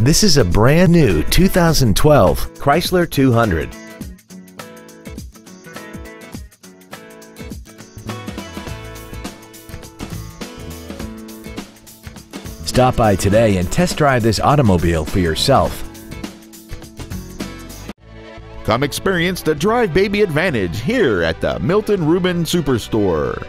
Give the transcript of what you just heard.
This is a brand new 2012 Chrysler 200. Stop by today and test drive this automobile for yourself. Come experience the Drive Baby Advantage here at the Milton Ruben Superstore.